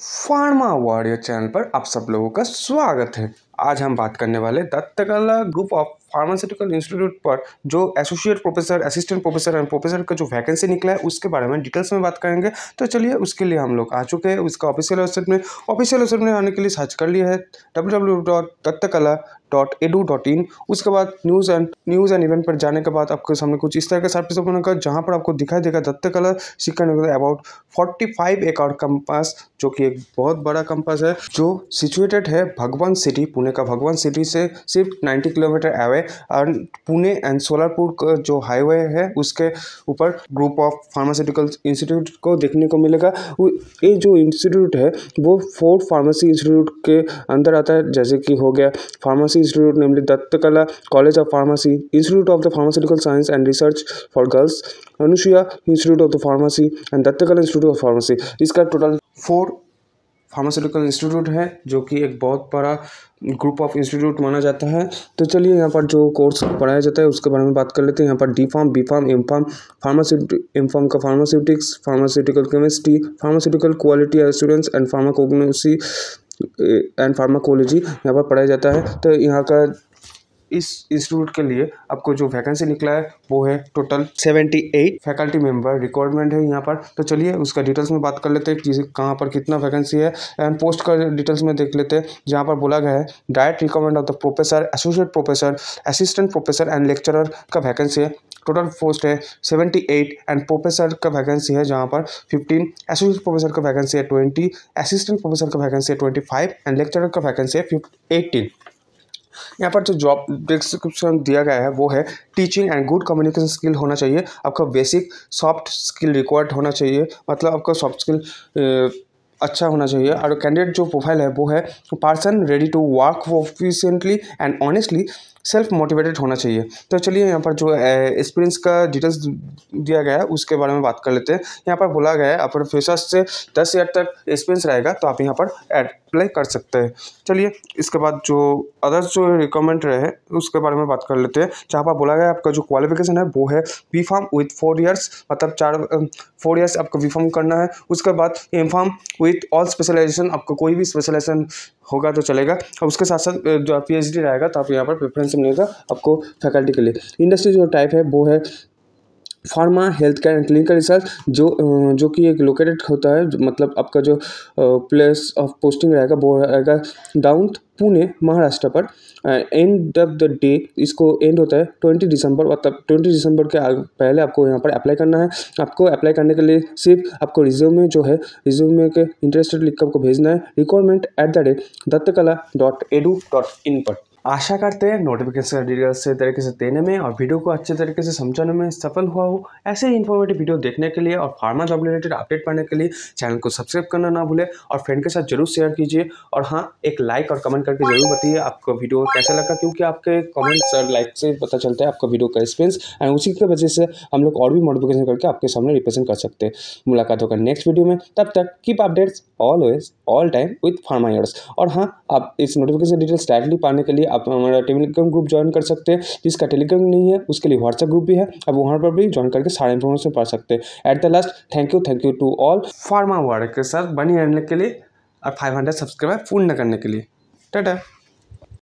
Pharma warrior channel पर आप सब लोगों का स्वागत है। आज हम बात करने वाले Dattakala group of pharmaceutical institute पर जो associate professor assistant professor and professor का जो वैकेंसी निकला है, उसके बारे में डिटेल्स में बात करेंगे। तो चलिए उसके लिए हम लोग आ चुके हैं उसका ऑफिशियल वेबसाइट में ऑफिशियल वेबसाइट में आने के लिए सर्च कर लिया है डब्ल्यू उसके बाद news and news and event पर जाने के बाद आपके सामने कुछ इस तरह का सर्विस बनेगा जहाँ पर आपको दिखाई देगा Dattakala Shiksha Niketan about forty five एकड़ कंपास जो कि एक बहुत बड़ा कंपास है, जो सिचुएटेड है भगवान सिटी पुणे का भगवान सिटी से, सिर्फ़ नाइन्टी किलोमीटर अवे हाईवे और पुणे एंड सोलापुर जो हाईवे है, उसके ऊपर ग्रुप ऑफ़ फार्मास्यूटिकल इंस्टीट्यूट को देखने को मिलेगा। ये जो इंस्टीट्यूट है, वो फोर फार्मेसी इंस्टीट्यूट के अंदर आता है, जैसे कि हो गया pharmacy institute namely Dattakala college of pharmacy institute of the pharmaceutical science and research for girls Anusuya institute of the pharmacy and Dattakala institute of pharmacy इसका टोटल फोर फार्मास्यूटिकल इंस्टीट्यूट है, जो कि एक बहुत बड़ा ग्रुप ऑफ़ इंस्टीट्यूट माना जाता है। तो चलिए यहाँ पर जो कोर्स पढ़ाया जाता है, उसके बारे में बात कर लेते हैं। यहाँ पर D pharm B pharm M pharm pharmaceutic M pharm का pharmaceutics pharmaceutical chemistry pharmaceutical quality assurance and pharmacognosy and pharmacology यहाँ पर पढ़ाया जाता है। तो यहाँ का इस इंस्टीट्यूट के लिए आपको जो वैकेंसी निकला है, वो है total seventy eight faculty member requirement है यहाँ पर। तो चलिए, उसका डिटेल्स में बात कर लेते हैं कि कहाँ पर कितना वैकेंसी है एंड पोस्ट का डिटेल्स में देख लेते हैं, जहाँ पर बोला गया है, direct requirement of the professor, associate professor, assistant professor and lecturer का वैकेंसी है। टोटल पोस्ट है सेवेंटी एट एंड प्रोफेसर का वैकेंसी है जहाँ पर फिफ्टीन, एसोसिएट प्रोफेसर का वैकेंसी है ट्वेंटी, असिस्टेंट प्रोफेसर का वैकेंसी है ट्वेंटी फाइव एंड लेक्चरर का वैकेंसी है एटीन यहाँ पर जो जॉब डिस्क्रिप्शन दिया गया है, वो है teaching and good communication skill होना चाहिए। आपका बेसिक सॉफ्ट स्किल रिक्वायर्ड होना चाहिए। मतलब आपका सॉफ्ट स्किल अच्छा होना चाहिए। और कैंडिडेट जो प्रोफ़ाइल है, वो है person ready to work efficiently and honestly self motivated होना चाहिए। तो चलिए यहाँ पर जो एक्सपीरियंस का डिटेल्स दिया गया है, उसके बारे में बात कर लेते हैं। यहाँ पर बोला गया है, आप फ्रेशर्स से दस ईयर तक एक्सपीरियंस रहेगा तो आप यहाँ पर अप्लाई कर सकते हैं। चलिए, इसके बाद जो अदर्स जो रिक्वायरमेंट रहे उसके बारे में बात कर लेते हैं। जहाँ पर बोला गया आपका जो क्वालिफिकेशन है, वो है B pharm with four years मतलब चार फोर ईयर्स आपको बी फार्म करना है। उसके बाद M pharm with all specialisation आपको कोई भी स्पेशलाइजेशन होगा तो चलेगा। और उसके साथ साथ जो पी रहेगा तो आप यहाँ पर प्रेफरेंस मिलेगा आपको फैकल्टी के लिए। इंडस्ट्री जो टाइप है, वो है pharma health care and clinical research जो जो कि एक लोकेटेड होता है मतलब आपका जो प्लेस ऑफ़ पोस्टिंग रहेगा, वो रहेगा डाउन पुणे, महाराष्ट्र पर। एंड ऑफ़ द डे इसको एंड होता है ट्वेंटी दिसंबर मतलब ट्वेंटी दिसंबर के पहले आपको यहाँ पर अप्लाई करना है। आपको अप्लाई करने के लिए सिर्फ़ आपको रिज्यूमे जो है रिज्यूमे के इंटरेस्टेड लिख आपको भेजना है। Requirement at the rate Dattakala dot edu dot in पर। आशा करते हैं नोटिफिकेशन का डिटेल्स से तरीके से देने में और वीडियो को अच्छे तरीके से समझाने में सफल हुआ हो। ऐसे ही इन्फॉर्मेटिव वीडियो देखने के लिए और फार्मा जॉब रिलेटेड अपडेट पाने के लिए चैनल को सब्सक्राइब करना ना भूले और फ्रेंड के साथ ज़रूर शेयर कीजिए और हाँ एक लाइक और कमेंट करके ज़रूर बताइए आपको वीडियो कैसा लगा क्योंकि आपके कमेंट्स और लाइक से पता चलता है आपका वीडियो का एक्सपीरियंस एंड उसी की वजह से हम लोग और भी मोटिफिकेशन करके आपके सामने रिप्रेजेंट कर सकते हैं। मुलाकात होगा नेक्स्ट वीडियो में। तब तक keep updates always all time with pharma और हाँ आप इस नोटिफिकेशन डिटेल्स डायरेक्टली पाने के लिए आप हमारा टेलीग्राम ग्रुप ज्वाइन कर सकते हैं। जिसका टेलीग्राम नहीं है, उसके लिए व्हाट्सएप ग्रुप भी है। आप वहाँ पर भी ज्वाइन करके सारे इन्फॉर्मेशन पा सकते हैं। At the last thank you thank you to all pharma work के साथ बनी रहने के लिए और फाइव हंड्रेड सब्सक्राइबर पूर्ण करने के लिए। टाटा